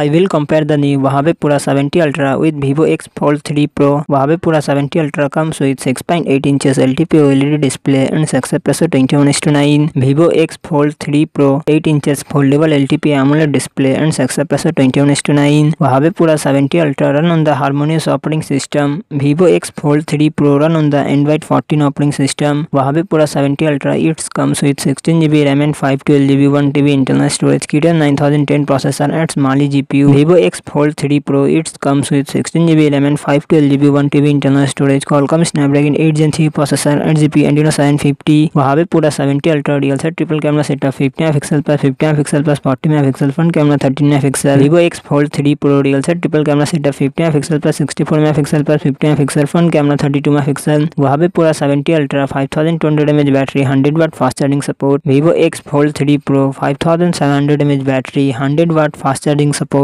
I will compare the new Huawei Pura seventy Ultra with Vivo X Fold three Pro Huawei Pura seventy Ultra comes with six point eight inch L T P O L display and sucks presser twenty one two nine Vivo X Fold three Pro eight inch foldable L T P AMOLED display and sucks presser twenty one two nine Huawei Pura seventy Ultra run on the harmonious operating system Vivo X Fold three Pro run on the Android fourteen operating system Huawei Pura seventy Ultra it's comes with sixteen GB RAM and five twelve GB one TB internal storage की nine thousand ten processor its Mali G CPU. Vivo X Fold 3 Pro. It comes with 16GB RAM and 512GB 1TB internal storage. Qualcomm Snapdragon 8 Gen 3 processor and GPU Adreno 750. Huawei Pura 70 Ultra real set triple camera setup 50 MP plus 50 MP plus 40 MP front camera 13 MP. Vivo X Fold 3 Pro real set triple camera setup 50 MP plus 64 MP plus 50 MP front camera 32 MP. Huawei Pura 70 Ultra 5200 mAh battery 100 watt fast charging support. Vivo X Fold 3 Pro 5700 mAh battery 100 watt fast charging support.